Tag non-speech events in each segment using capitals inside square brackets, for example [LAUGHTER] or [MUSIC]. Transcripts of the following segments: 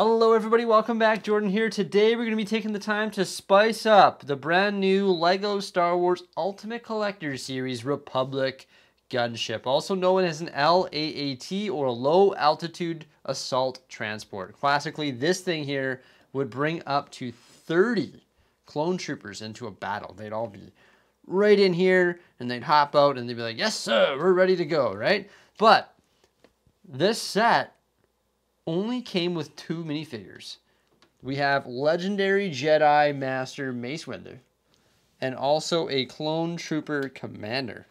Hello everybody, welcome back. Jordan here. Today we're going to be taking the time to spice up the brand new LEGO Star Wars Ultimate Collector Series Republic gunship, also known as an LAAT or a Low Altitude Assault Transport. Classically, this thing here would bring up to 30 clone troopers into a battle. They'd all be right in here and they'd hop out and they'd be like, yes sir, we're ready to go, right? But this set only came with two minifigures. We have Legendary Jedi Master Mace Windu and also a Clone Trooper Commander.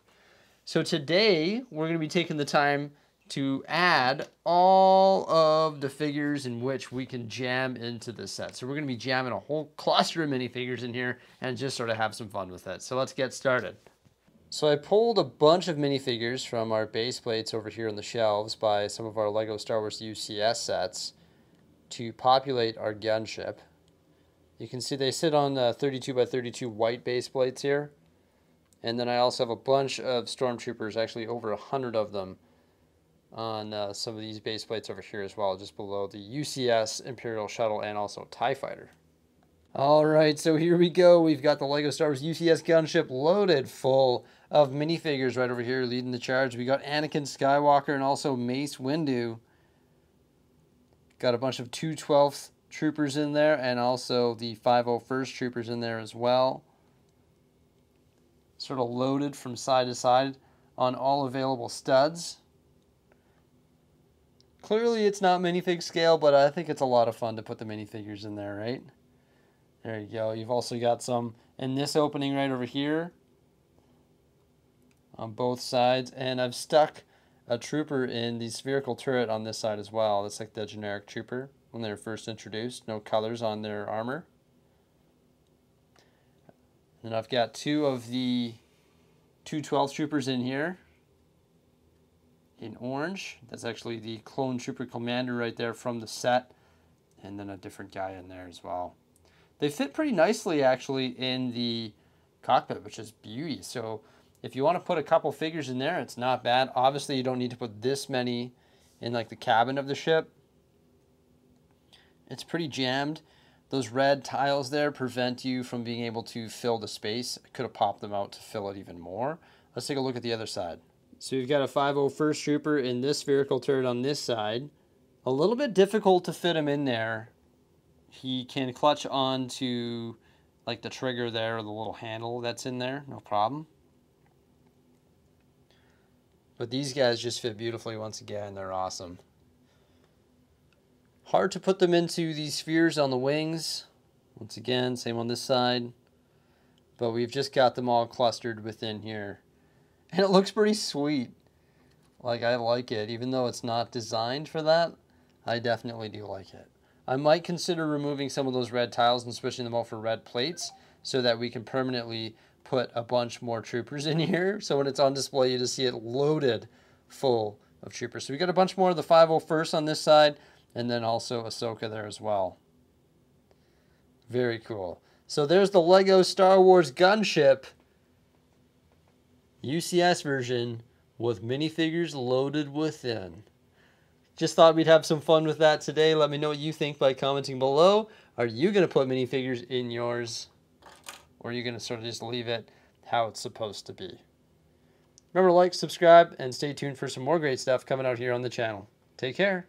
So today we're going to be taking the time to add all of the figures in which we can jam into this set. So we're going to be jamming a whole cluster of minifigures in here and just sort of have some fun with it. So let's get started. So I pulled a bunch of minifigures from our base plates over here on the shelves by some of our LEGO Star Wars UCS sets to populate our gunship. You can see they sit on uh, 32 by 32 white base plates here. And then I also have a bunch of stormtroopers, actually over a hundred of them, on uh, some of these base plates over here as well, just below the UCS Imperial Shuttle and also TIE Fighter. All right, so here we go. We've got the LEGO Star Wars UCS gunship loaded full of minifigures right over here leading the charge. We got Anakin Skywalker and also Mace Windu. Got a bunch of 212th troopers in there and also the 501st troopers in there as well. Sort of loaded from side to side on all available studs. Clearly it's not minifig scale, but I think it's a lot of fun to put the minifigures in there, right? There you go. You've also got some in this opening right over here on both sides. And I've stuck a trooper in the spherical turret on this side as well. That's like the generic trooper when they were first introduced. No colors on their armor. And I've got two of the 212 troopers in here in orange. That's actually the clone trooper commander right there from the set. And then a different guy in there as well. They fit pretty nicely actually in the cockpit, which is beauty. So if you want to put a couple figures in there, it's not bad. Obviously, you don't need to put this many in like the cabin of the ship. It's pretty jammed. Those red tiles there prevent you from being able to fill the space. I could have popped them out to fill it even more. Let's take a look at the other side. So you've got a 501st Trooper in this spherical turret on this side. A little bit difficult to fit him in there. He can clutch onto like the trigger there, the little handle that's in there, no problem. But these guys just fit beautifully once again. They're awesome. Hard to put them into these spheres on the wings. Once again, same on this side. But we've just got them all clustered within here. And it looks pretty sweet. Like, I like it. Even though it's not designed for that, I definitely do like it. I might consider removing some of those red tiles and switching them out for red plates so that we can permanently put a bunch more troopers in [LAUGHS] here. So when it's on display, you just see it loaded full of troopers. So we got a bunch more of the 501st on this side, and then also Ahsoka there as well. Very cool. So there's the LEGO Star Wars gunship UCS version with minifigures loaded within. Just thought we'd have some fun with that today. Let me know what you think by commenting below. Are you going to put minifigures in yours? or are you going to sort of just leave it how it's supposed to be? Remember to like, subscribe, and stay tuned for some more great stuff coming out here on the channel. Take care.